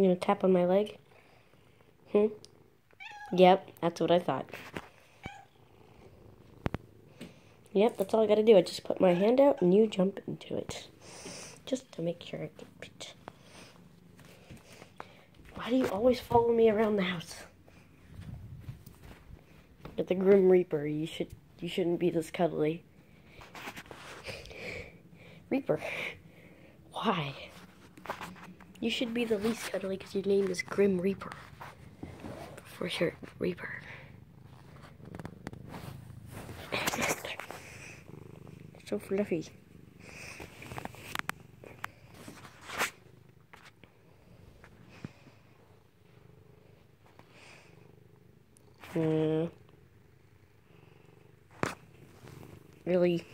You gonna tap on my leg? Hmm? Yep, that's what I thought. Yep, that's all I gotta do. I just put my hand out and you jump into it. Just to make sure I get it. Why do you always follow me around the house? You're the Grim Reaper. You should you shouldn't be this cuddly. Reaper. Why? You should be the least cuddly because your name is Grim Reaper. For sure, Reaper. so fluffy. Hmm. Really?